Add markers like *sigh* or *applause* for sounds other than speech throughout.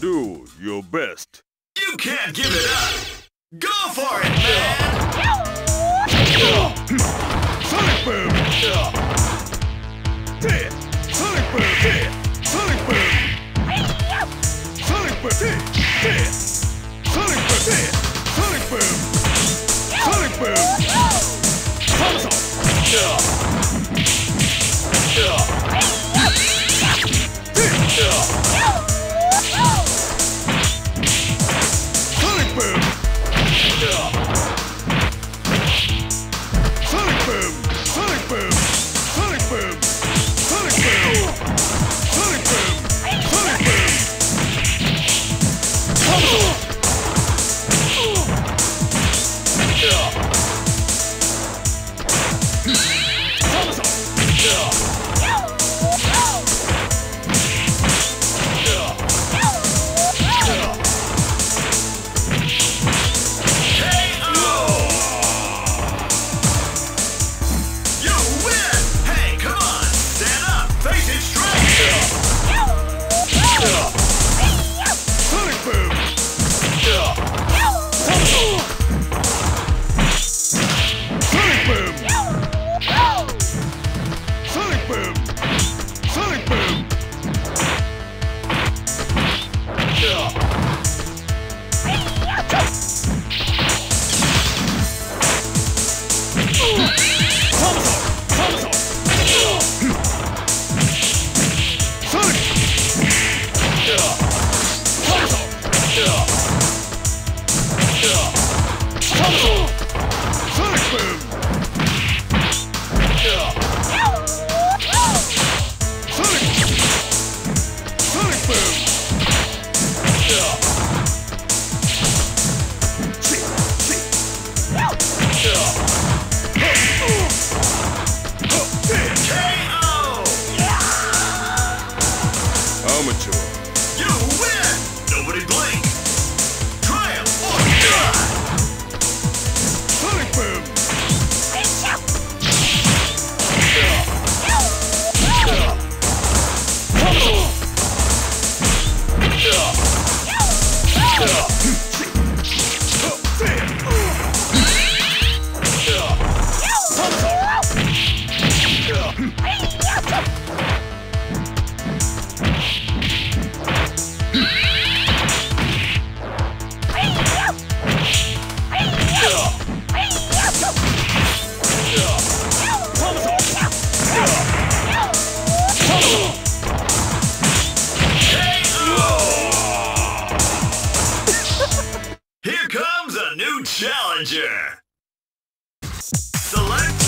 Do your best. You can't give it up! Go for it, man! Sonic Boom! Sonic Boom! Sonic Boom! Sonic Boom! Sonic Boom!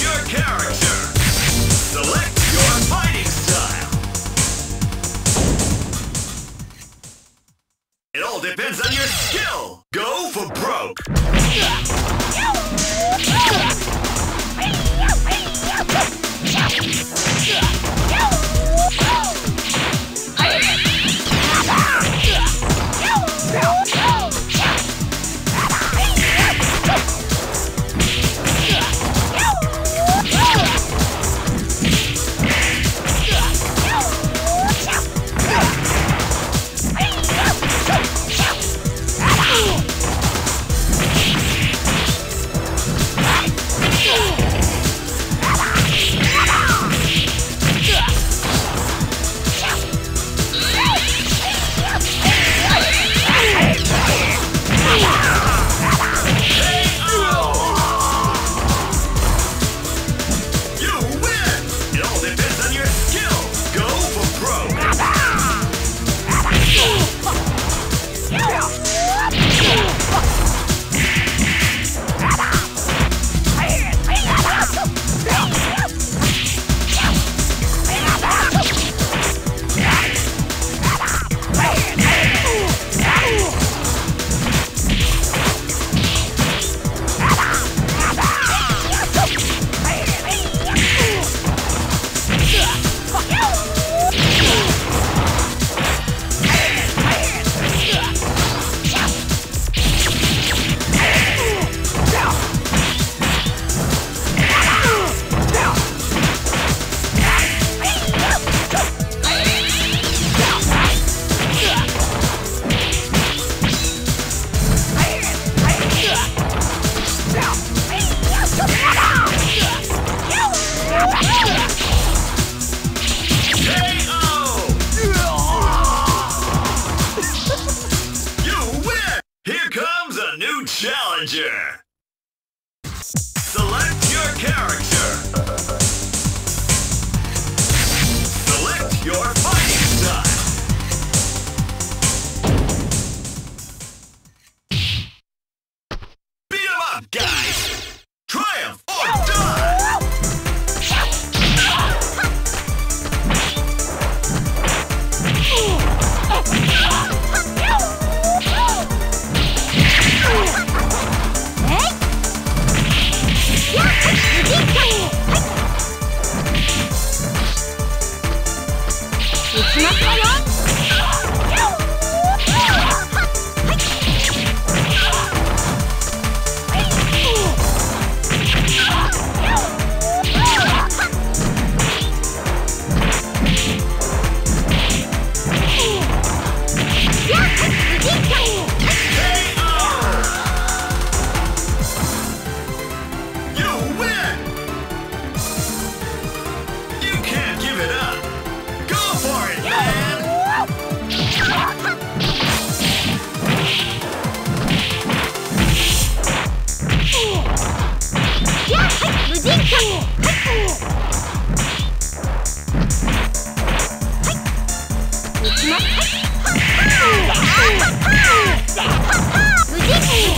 Your character! Select your fighting style! It all depends on your skill! Go for broke! *laughs* guys.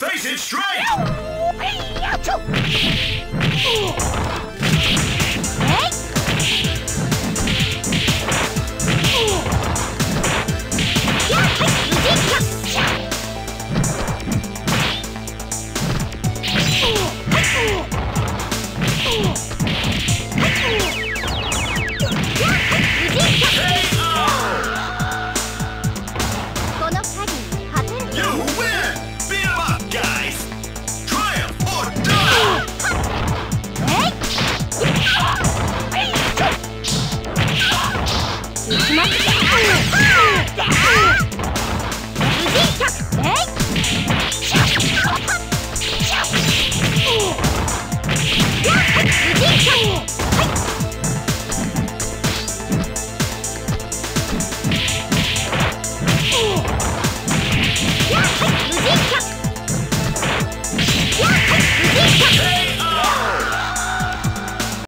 Face it straight!